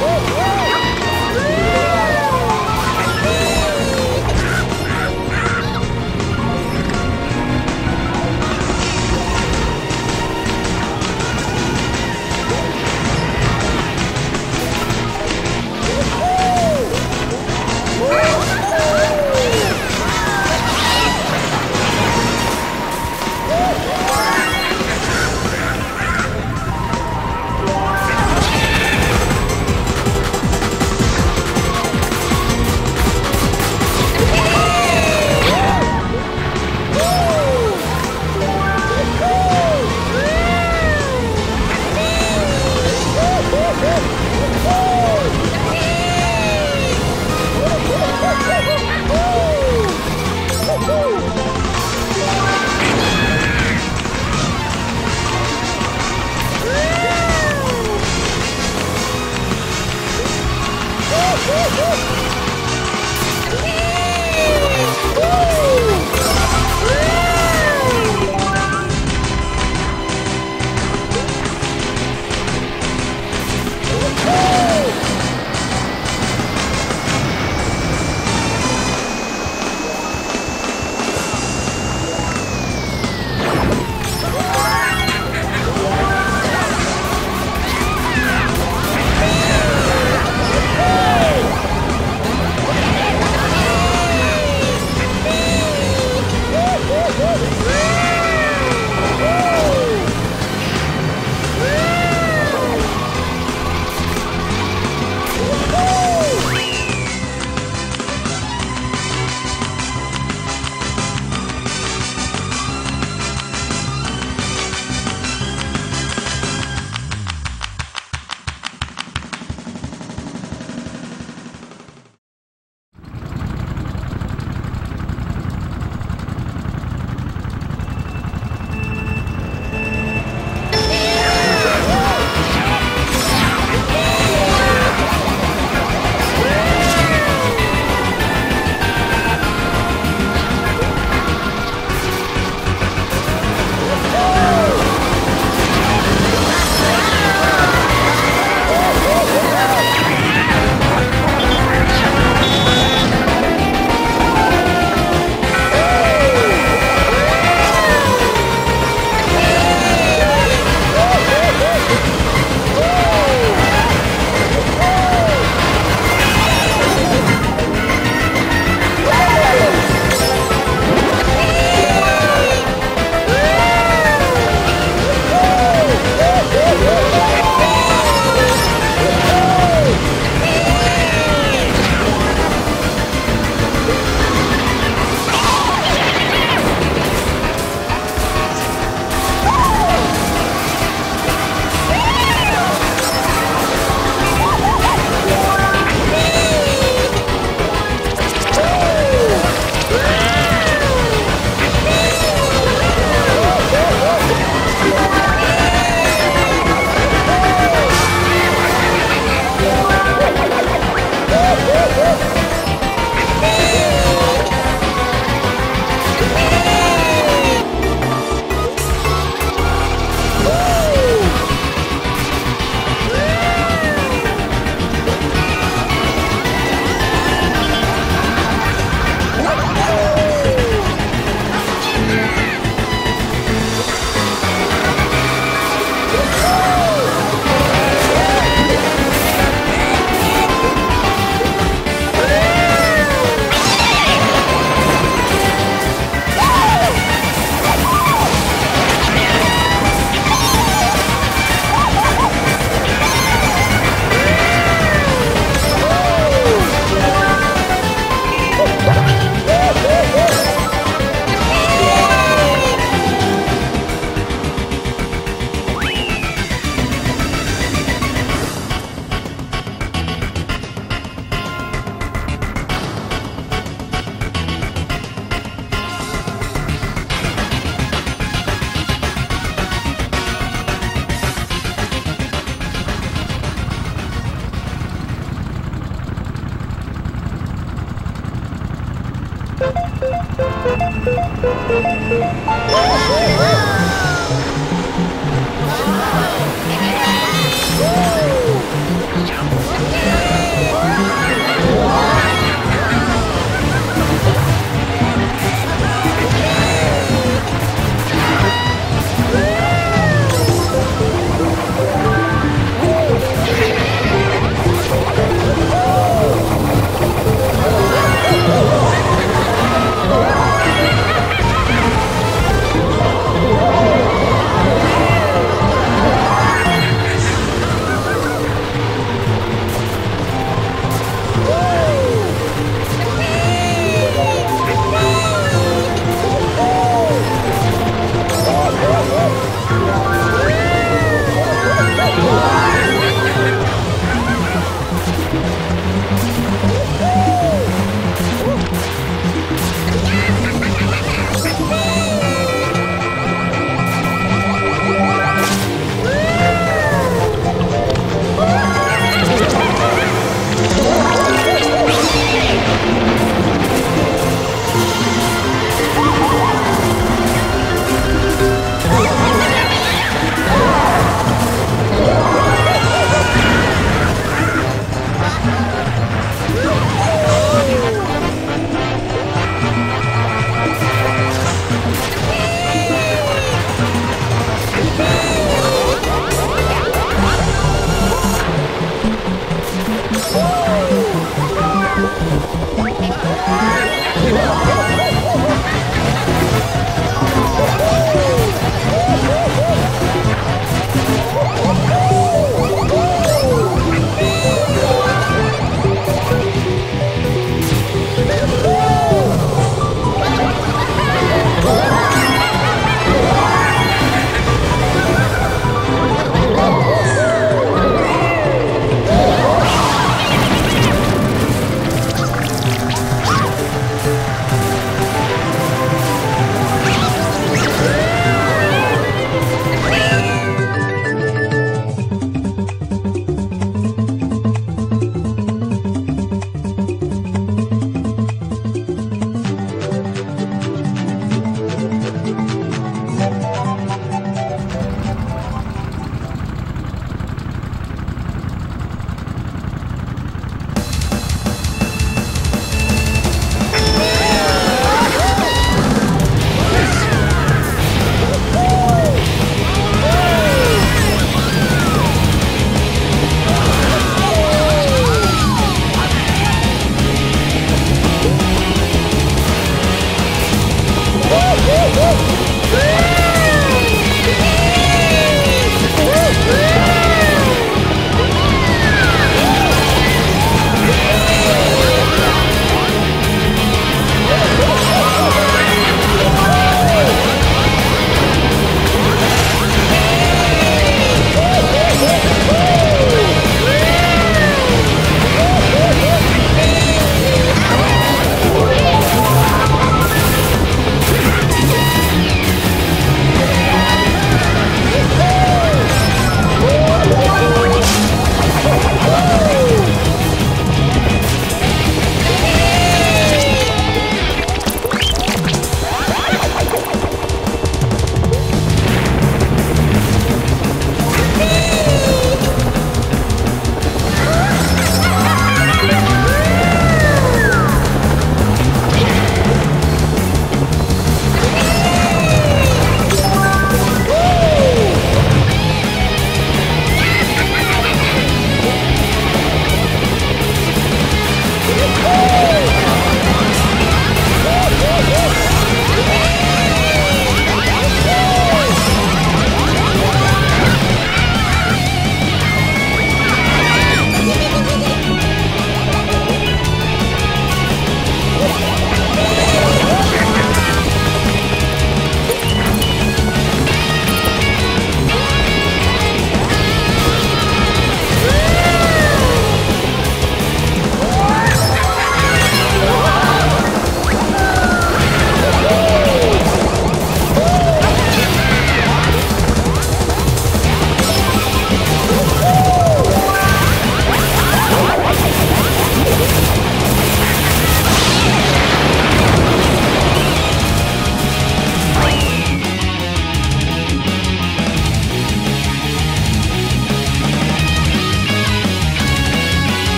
Uhul! Woo! 우!